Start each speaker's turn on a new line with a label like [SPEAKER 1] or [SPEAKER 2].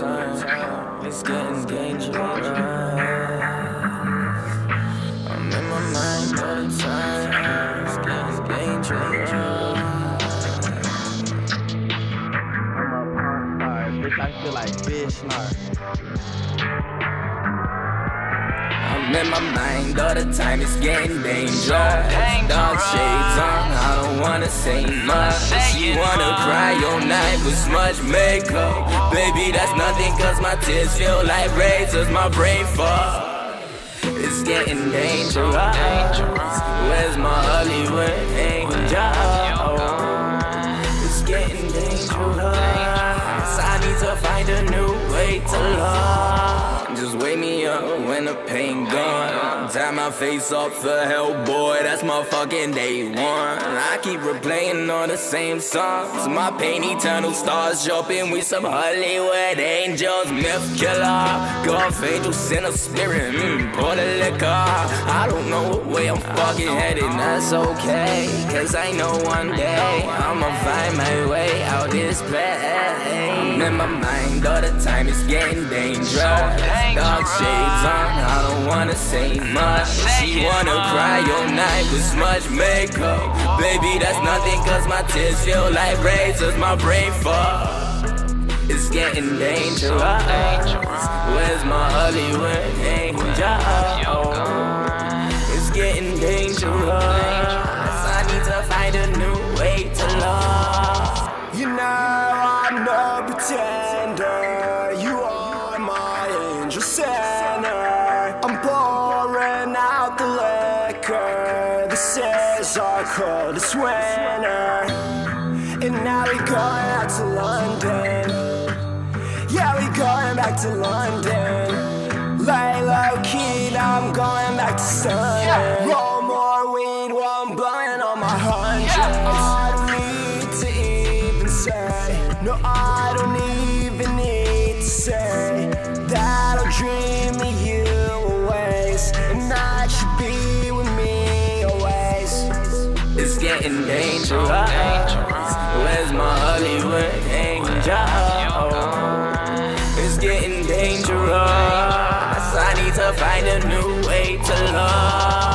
[SPEAKER 1] time. It's getting dangerous. I'm in my mind all the time. It's getting dangerous.
[SPEAKER 2] I'm a punk star, Bitch, I feel like fish
[SPEAKER 1] I'm in my mind all the time, it's getting dangerous. Dark shades say much. She wanna cry all night with smudge makeup. Baby, that's nothing, cause my tears feel like razors, my brain fuck. It's getting dangerous. Where's my Hollywood angel? It's getting dangerous. I need to find a new way to love. When the pain gone. Tie my face off for Hellboy, that's my fucking day one. I keep replaying all the same songs. My pain eternal stars jumping with some Hollywood angels, myth killer, golf angel, sinner spirit, mm, pour the liquor. I don't know what way I'm fucking headed, that's okay. Cause I know one day I'ma find my way out this place. In my mind all the time, it's getting dangerous. Dark shades on, I don't wanna say much. She wanna cry all night with smudge makeup. Baby, that's nothing, cause my tears feel like razors, my brain fuck. It's getting dangerous. Where's my Hollywood angel? It's getting dangerous.
[SPEAKER 3] Angel center. I'm pouring out the liquor. This is our coldest winter. And now we're going out to London. Yeah, we're going back to London. Lay low key, now I'm going back to Sunday. Roll more weed while I'm blowing on my hundreds. I don't need to even say, no, I don't even need to say
[SPEAKER 1] Getting dangerous. Where's my Hollywood angel? It's getting dangerous. I need to find a new way to love.